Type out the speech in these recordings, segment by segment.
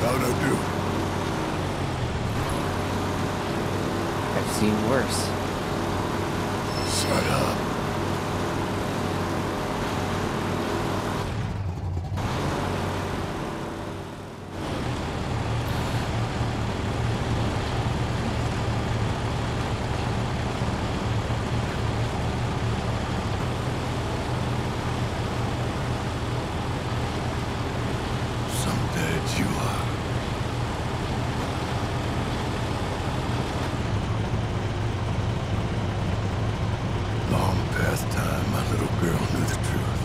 How'd I do? I've seen worse. Shut up. Some dead you are. Long past time my little girl knew the truth.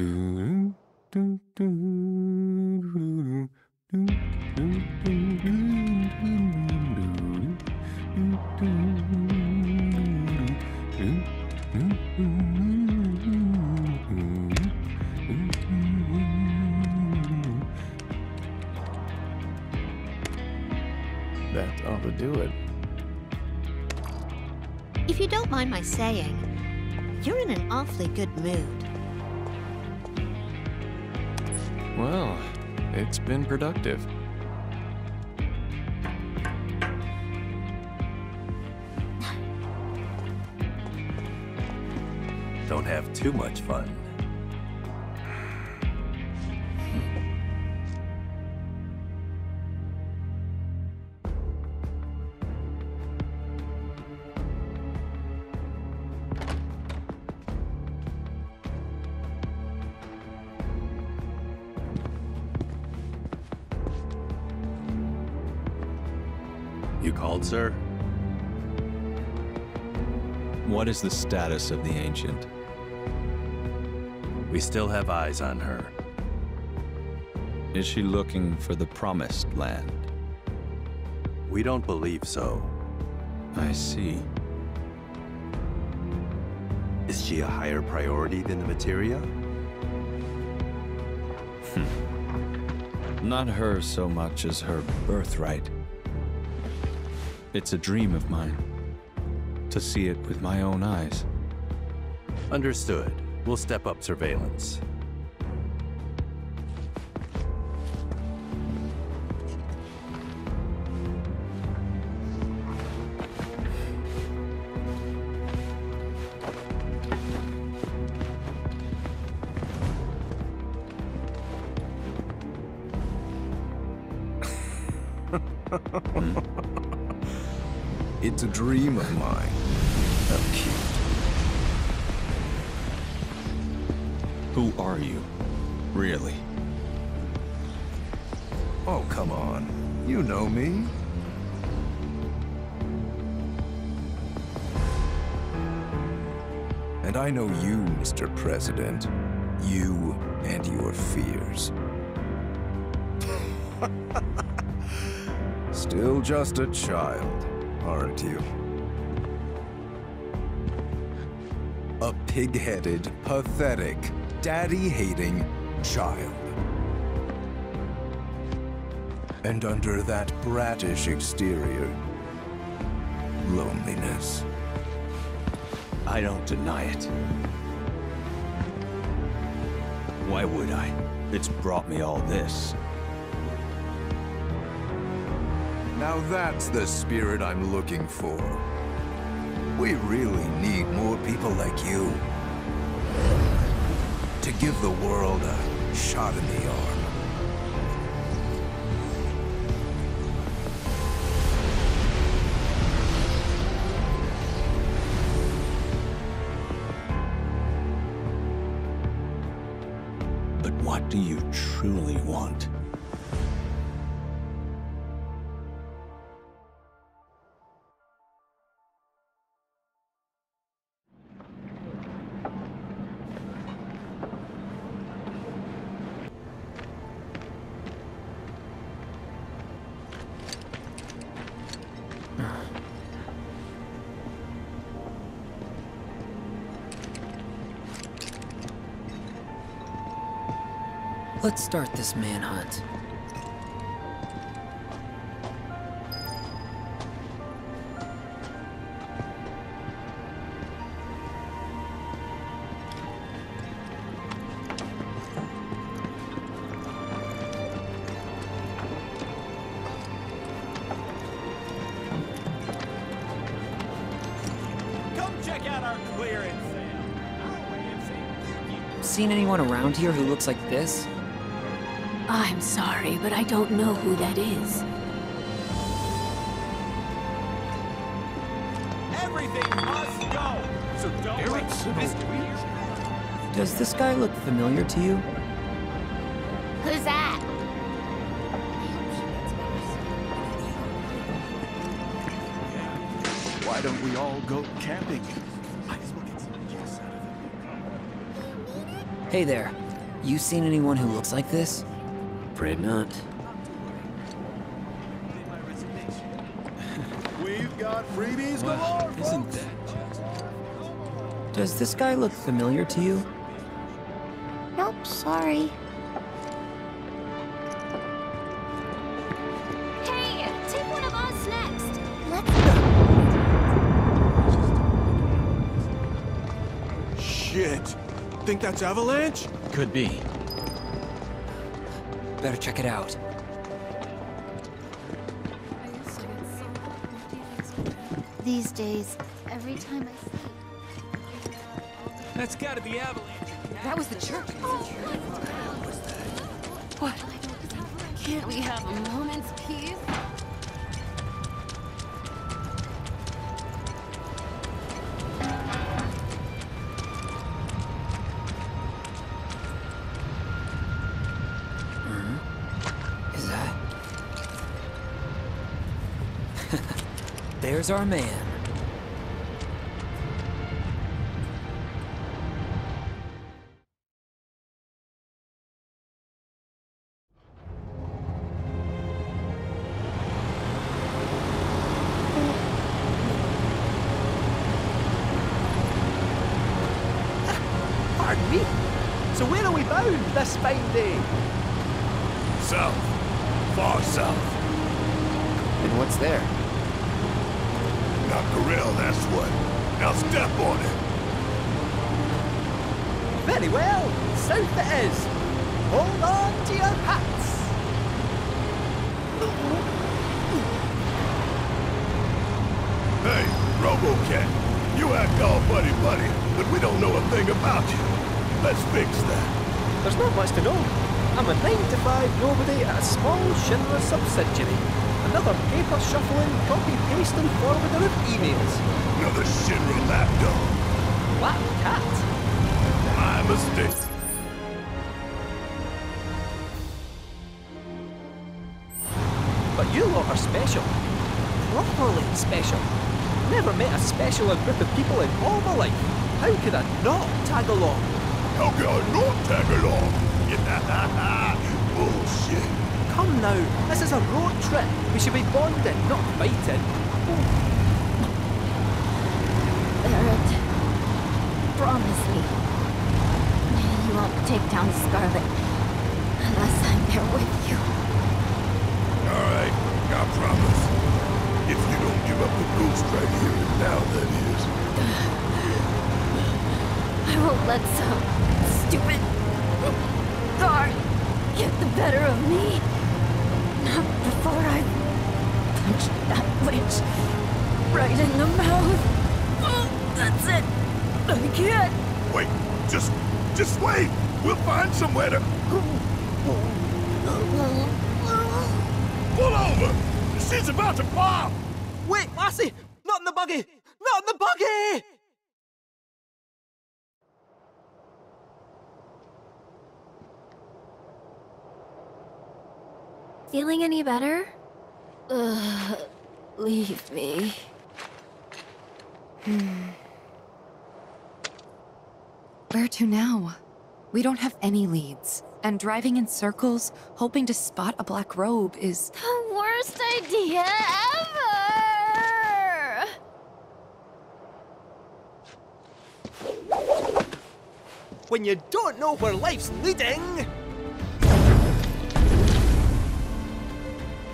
That ought to do it. If you don't mind my saying, you're in an awfully good mood. It's been productive. Don't have too much fun. Called, sir? What is the status of the Ancient? We still have eyes on her. Is she looking for the Promised Land? We don't believe so. I see. Is she a higher priority than the materia? Hmm. Not her so much as her birthright. It's a dream of mine. To see it with my own eyes. Understood. We'll step up surveillance. You and your fears. Still just a child, aren't you? A pig-headed, pathetic, daddy-hating child. And under that bratish exterior, loneliness. I don't deny it. Why would I? It's brought me all this. Now that's the spirit I'm looking for. We really need more people like you. To give the world a shot in the Let's start this manhunt. Seen anyone around here who looks like this? I'm sorry, but I don't know who that is. Everything must go. So don't wait. Mystery. Does this guy look familiar to you? Who's that? Why don't we all go camping? Hey there. You seen anyone who looks like this? Afraid not. We've got freebies galore, Isn't folks. that just... Does this guy look familiar to you? Nope, sorry. Hey, take one of us next. Let's Shit. Think that's Avalanche? Could be. Better check it out. These days, every time I sleep. That's gotta be Avalanche. That was the church. What? Can't we have a moment's peace? There's our man. Pardon me? So where are we bound this fine day? South. Far south. And what's there? That's what. Now step on it. Very well, So it is. Hold on to your hats. Hey, RoboCat. You act all buddy-buddy, but we don't know a thing about you. Let's fix that. There's not much to know. I'm a 9 to 5 nobody at a small Shinra subsidiary. Another paper shuffling, copy pasting forwarder of emails. Another Shinra lapdog. Black cat. My mistake. But you lot are special. Properly special. Never met a specialer group of people in all my life. How could I not tag along? How could I not tag along? Bullshit. Oh, Come now, this is a road trip. We should be bonding, not fighting. Barret, promise me. You won't take down Scarlet unless I'm there with you. All right, I promise. If you don't give up the ghost right here and now, that is. I won't let some stupid guard get the better of me. Not before I punch that witch right in the mouth. Oh, that's it. I can't. Wait, just, just wait. We'll find somewhere to pull over. She's about to pop. Wait, Lassie! Not in the buggy! Not in the buggy! Feeling any better? Ugh, leave me. Hmm. Where to now? We don't have any leads. And driving in circles, hoping to spot a black robe is. The worst idea ever! When you don't know where life's leading,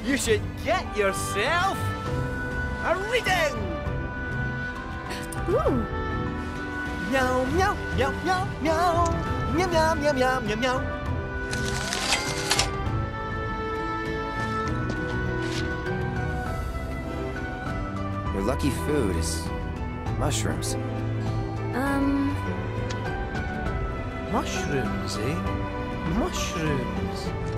you should get yourself a reading! Ooh, Meow, meow, meow, meow, meow. Meow, meow, meow, meow, meow, meow. Your lucky food is mushrooms. um, Mushrooms, eh? Mushrooms.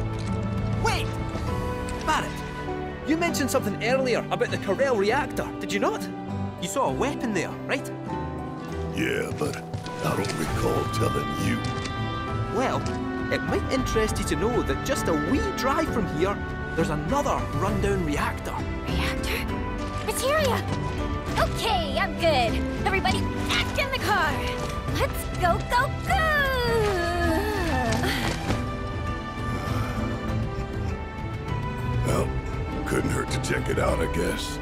You mentioned something earlier about the Corel reactor, did you not? You saw a weapon there, right? Yeah, but I don't recall telling you. Well, it might interest you to know that just a wee drive from here, there's another rundown reactor. Reactor? Materia! Okay, I'm good. Everybody back in the car. Let's go, go, go! Well, couldn't hurt to check it out, I guess.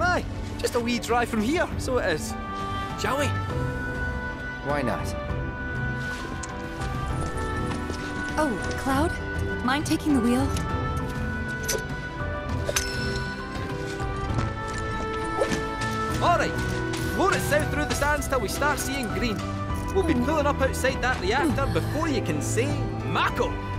Aye, just a wee drive from here, so it is. Shall we? Why not? Oh, Cloud? Mind taking the wheel? Alright, float it south through the sands till we start seeing green. We'll be hmm. pulling up outside that reactor before you can say Mako!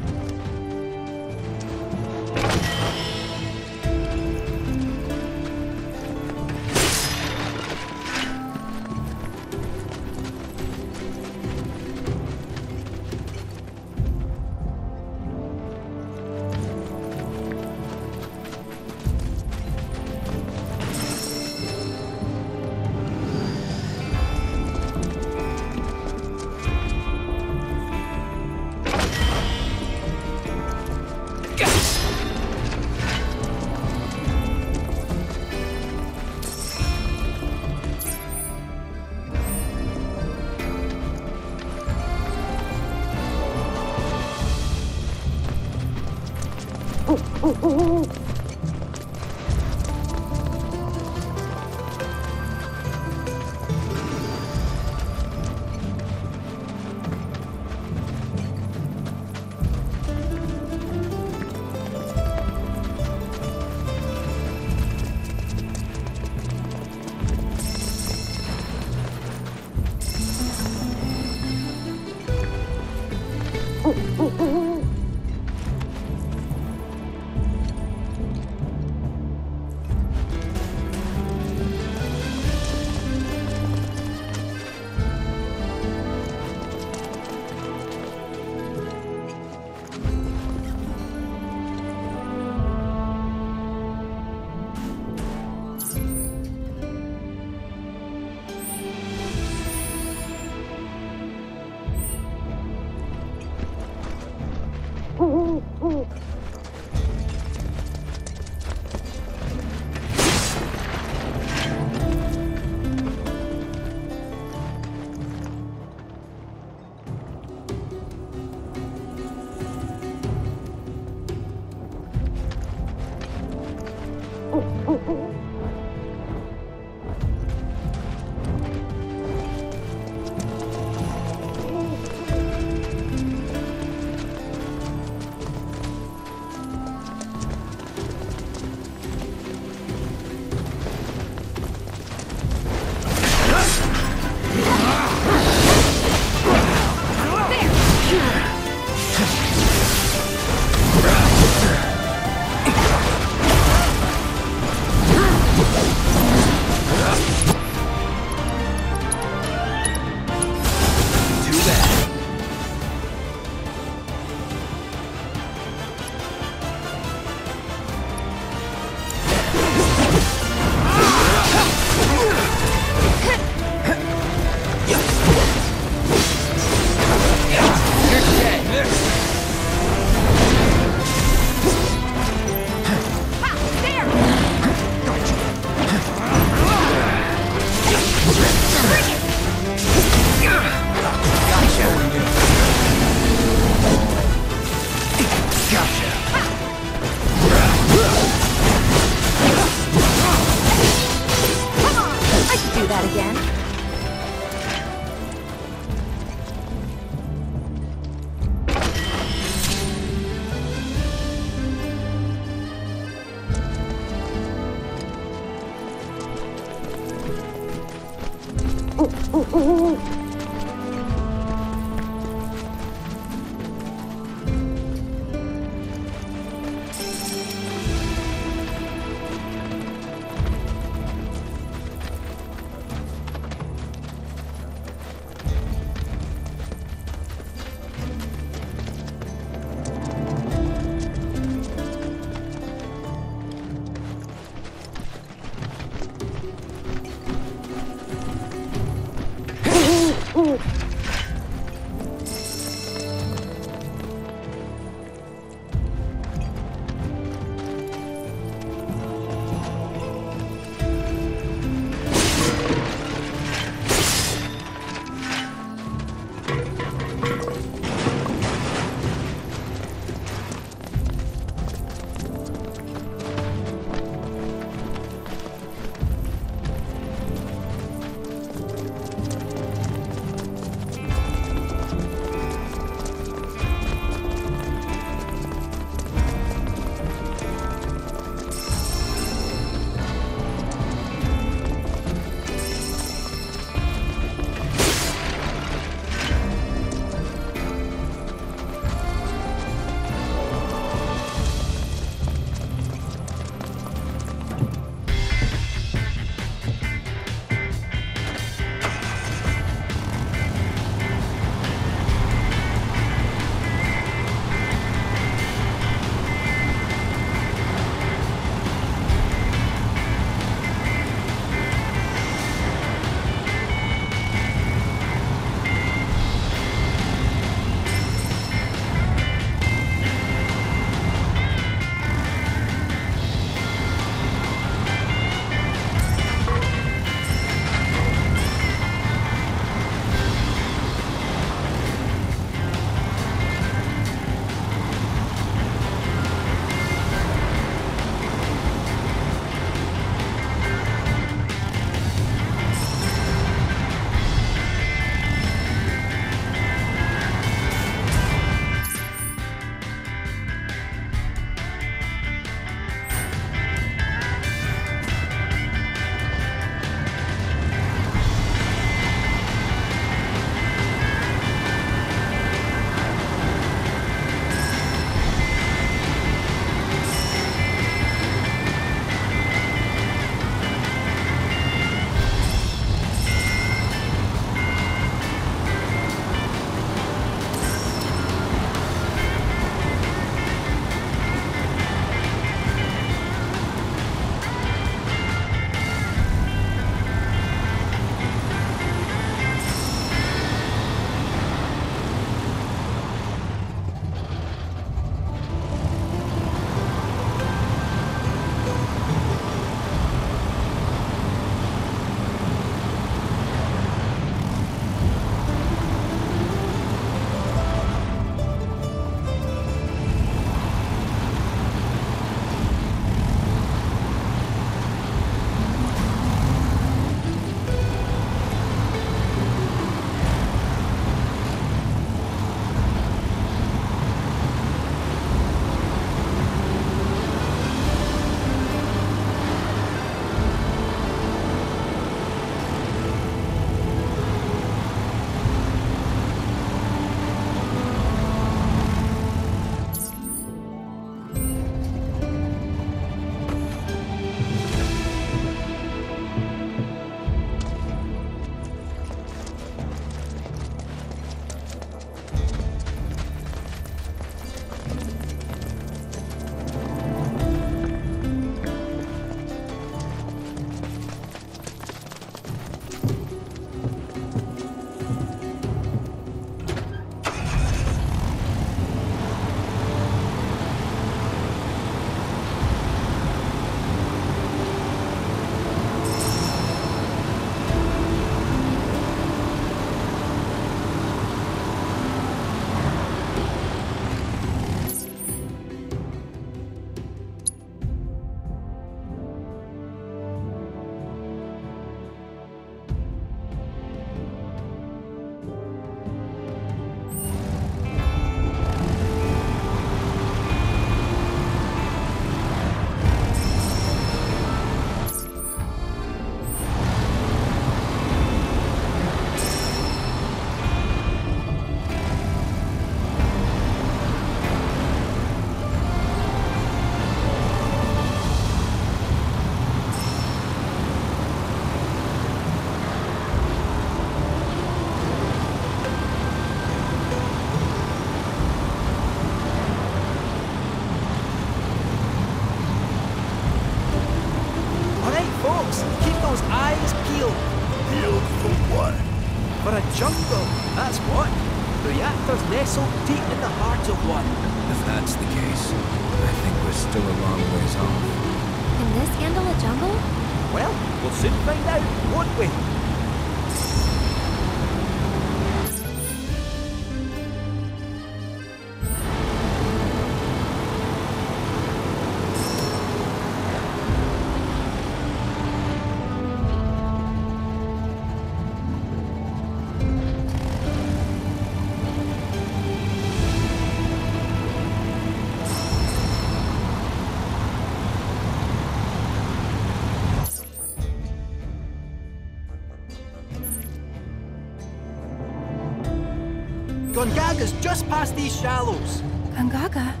Gongaga's just past these shallows. Gongaga?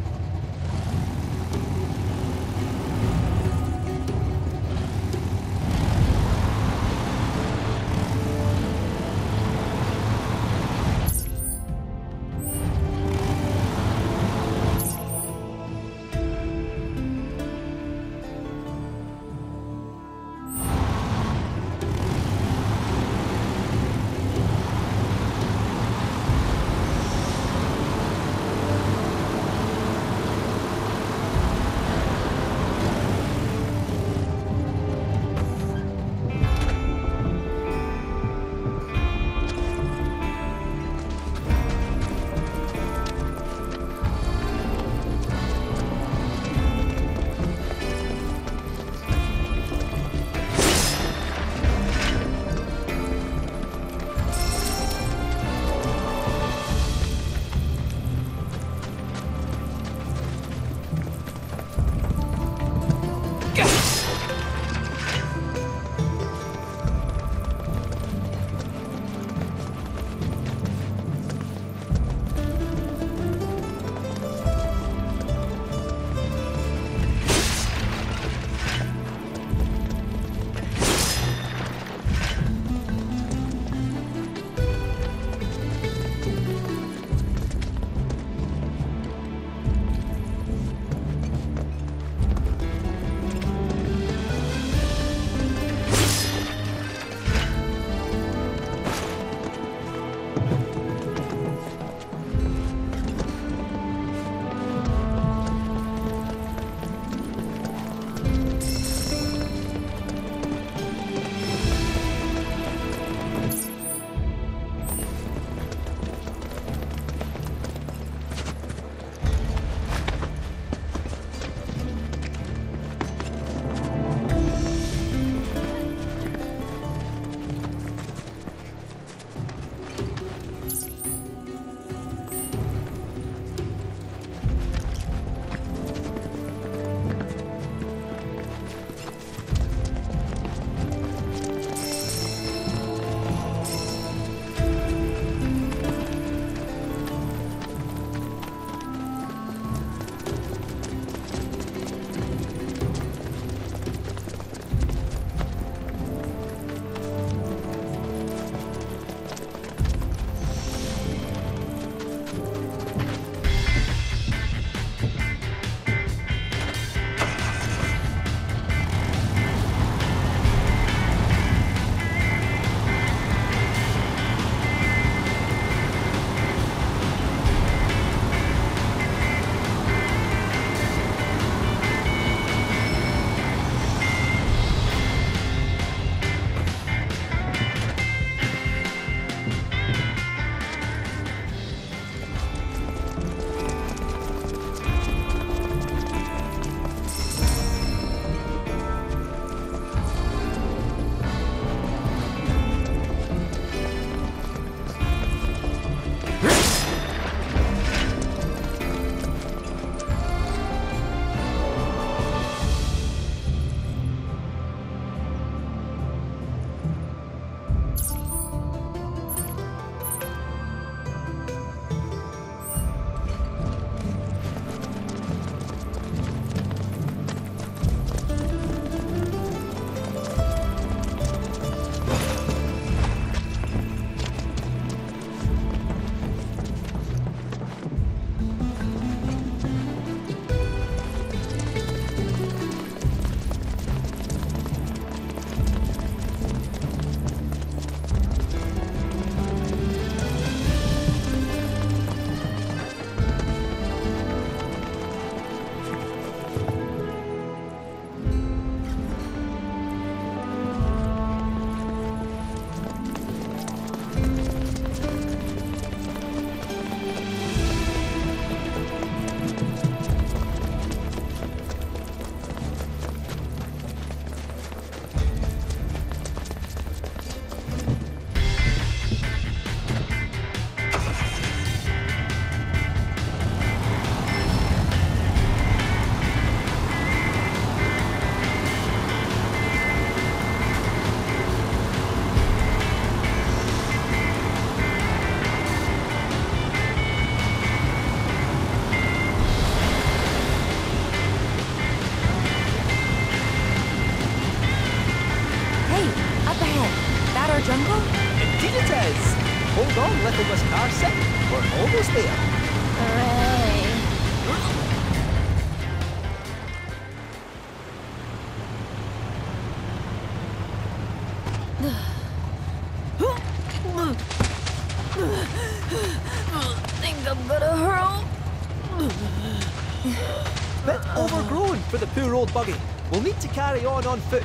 Buggy. We'll need to carry on on foot.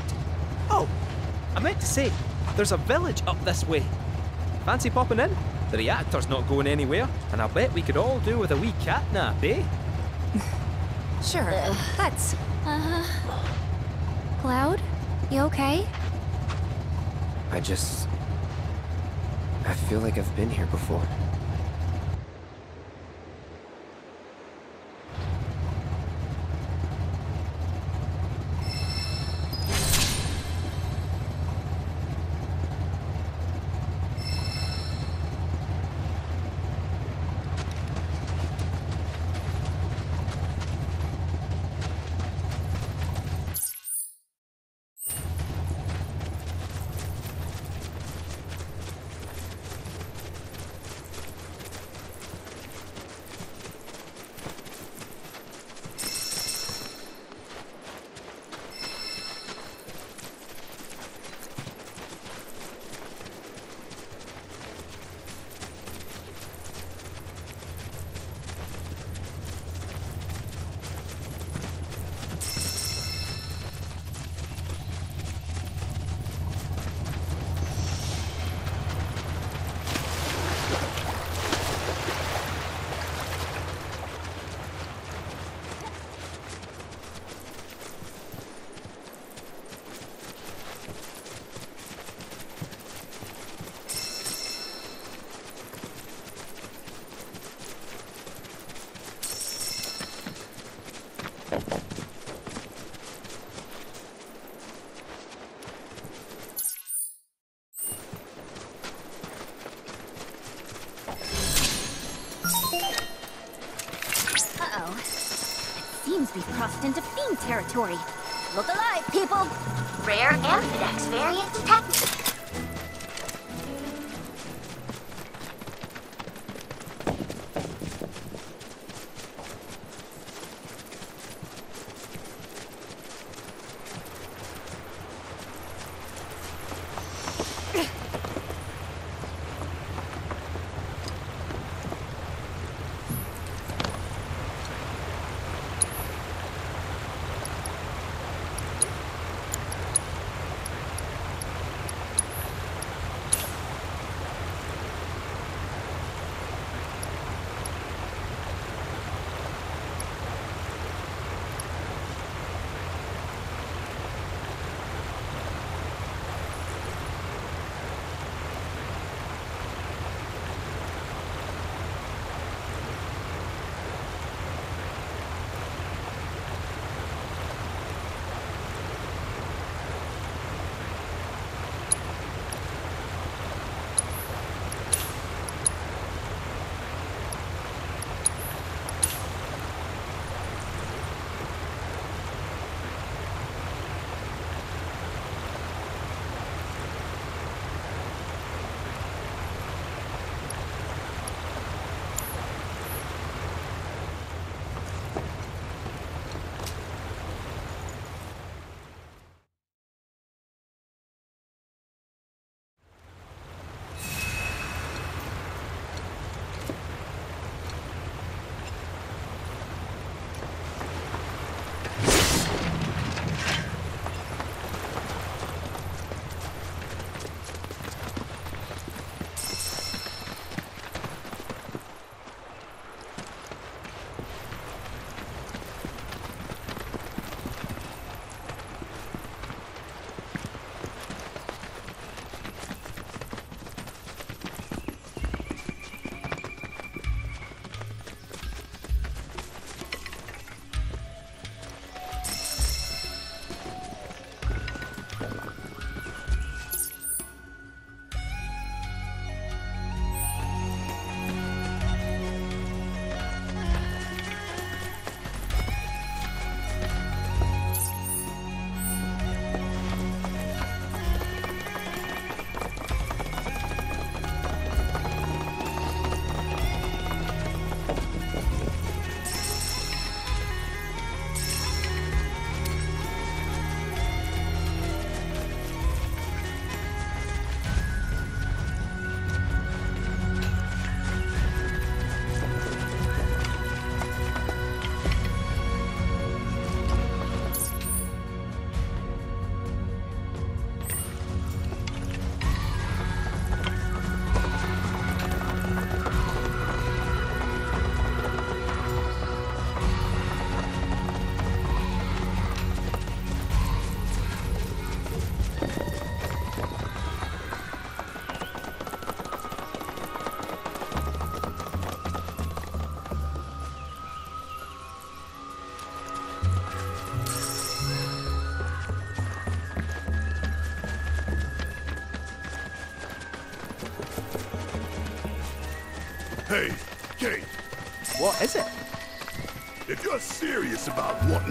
Oh, I meant to say, there's a village up this way. Fancy popping in? The reactor's not going anywhere, and I bet we could all do with a wee cat nap, eh? Sure, let's. Uh, Cloud? You okay? I just. I feel like I've been here before.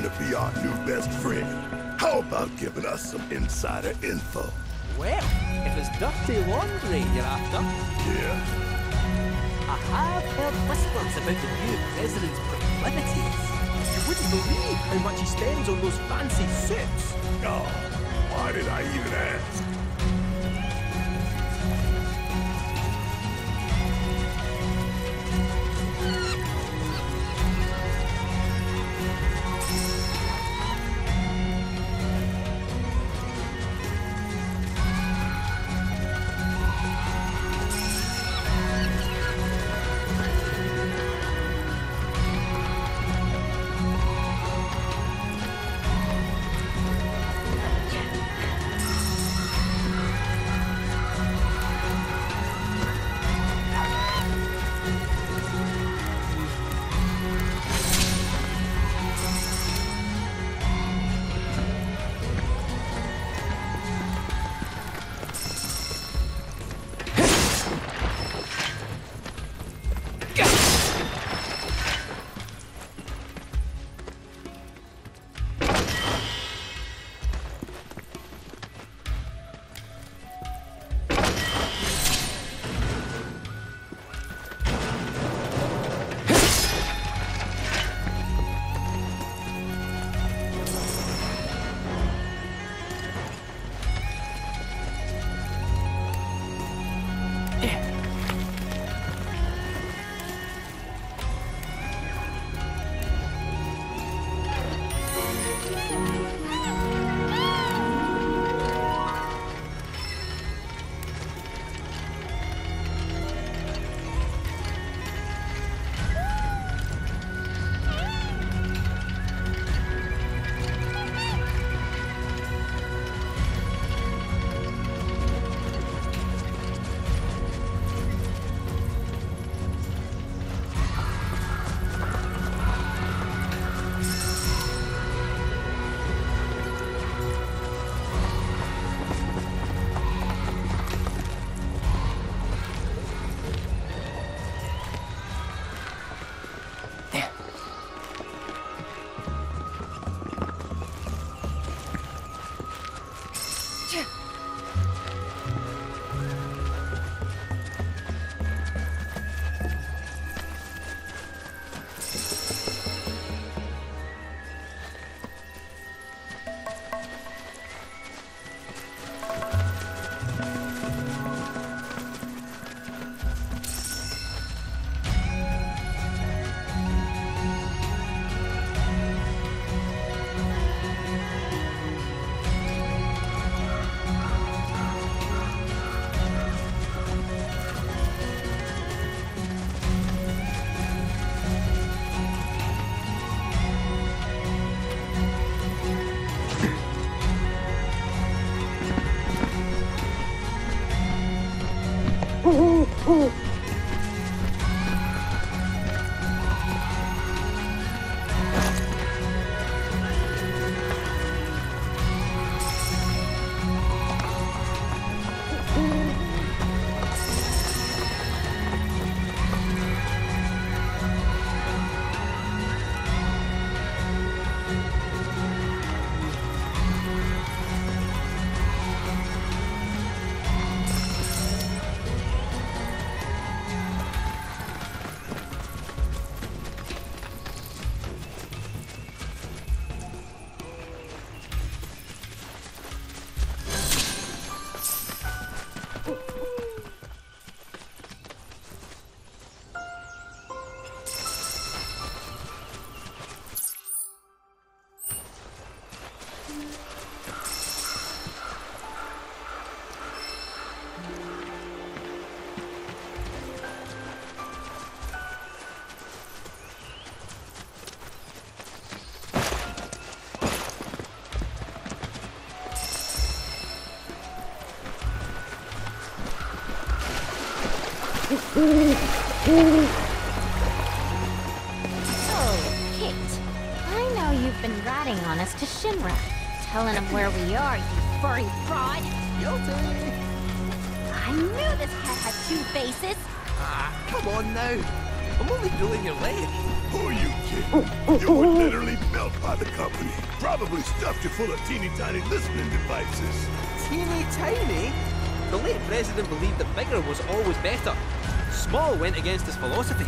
To be our new best friend, how about giving us some insider info? Well, if it's dirty laundry you're after. Yeah. I have heard whispers about the new president's proclivities. You wouldn't believe how much he spends on those fancy suits. Oh, why did I even ask? So, Cait, I know you've been ratting on us to Shinra, telling him where we are, you furry fraud. Guilty. I knew this cat had two faces. Ah, come on now. I'm only doing your leg. Who are you kidding? You were literally built by the company. Probably stuffed you full of teeny tiny listening devices. Teeny tiny? The late president believed that bigger was always better. Small went against his philosophy.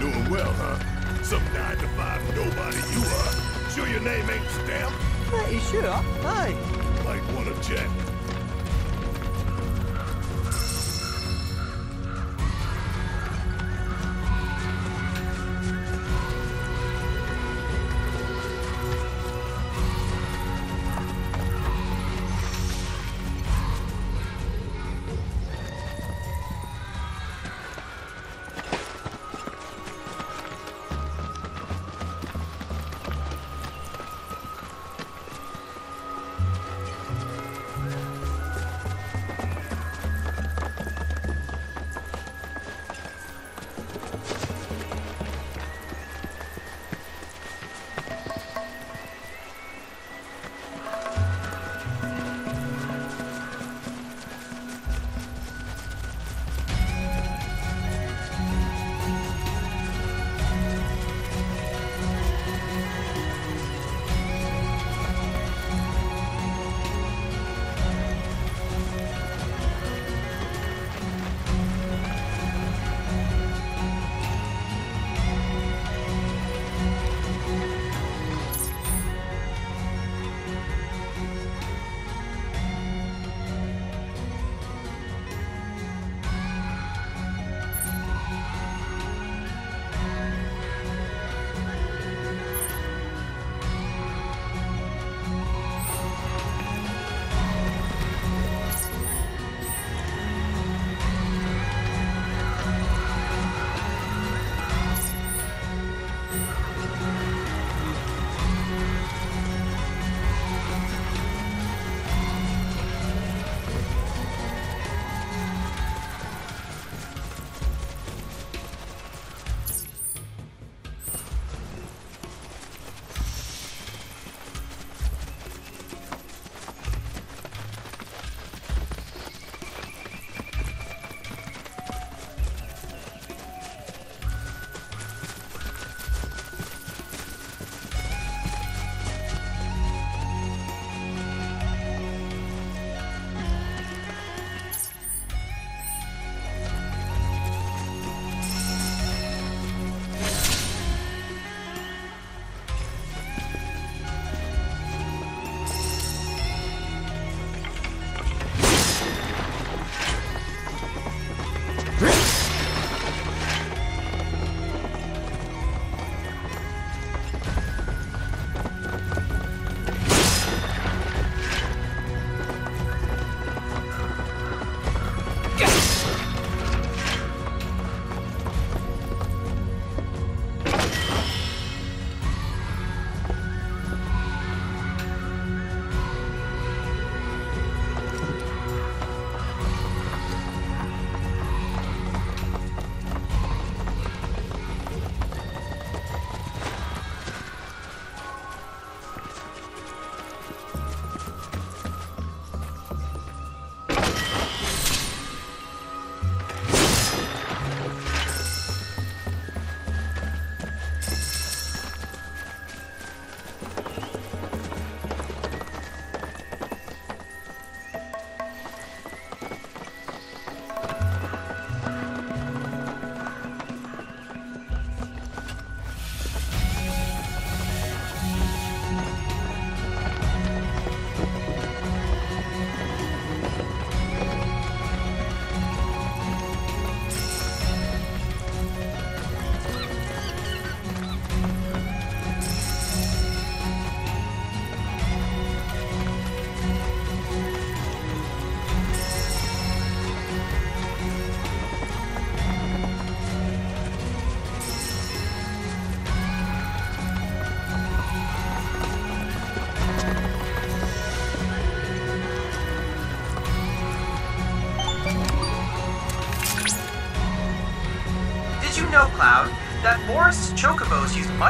Doing well, huh? Some nine to five nobody you are. Sure your name ain't Stamp? Pretty sure, aye. Like wanna check. know,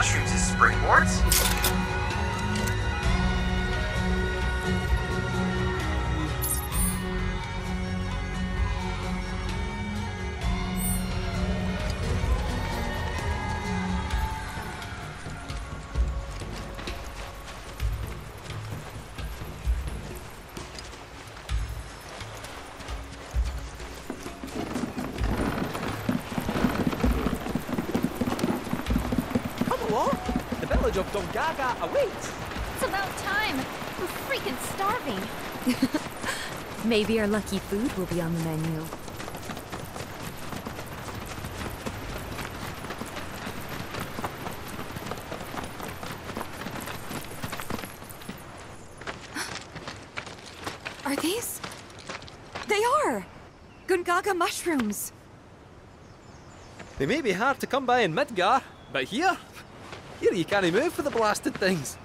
chocobos Oh, Gongaga awaits. It's about time. I'm freaking starving. Maybe our lucky food will be on the menu. Are these? They are! Gongaga mushrooms! They may be hard to come by in Midgar, but here, here you can't even move for the blasted things.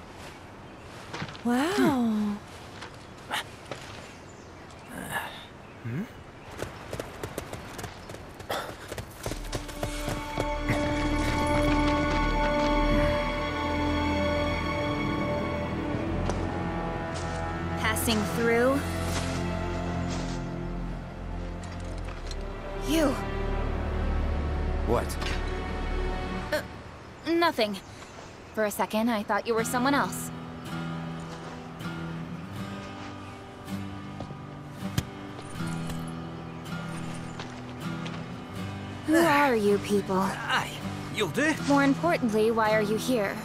Wow. Hmm? Passing through. You. What? Nothing. For a second, I thought you were someone else. Who are you people? Aye, you'll do. More importantly, why are you here?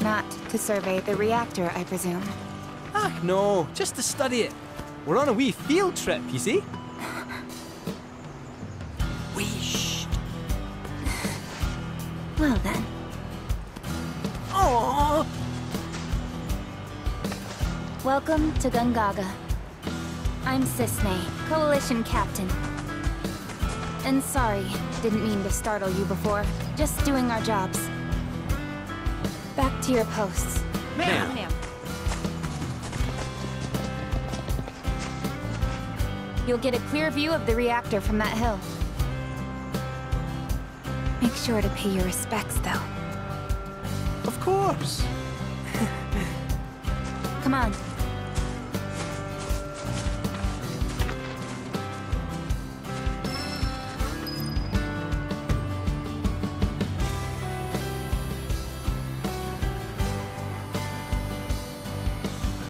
Not to survey the reactor, I presume. Ah, no, just to study it. We're on a wee field trip, you see? To Gongaga. I'm Cissnei, Coalition Captain. And sorry, didn't mean to startle you before. Just doing our jobs. Back to your posts. Ma'am. Ma'am. You'll get a clear view of the reactor from that hill. Make sure to pay your respects, though. Of course. Come on,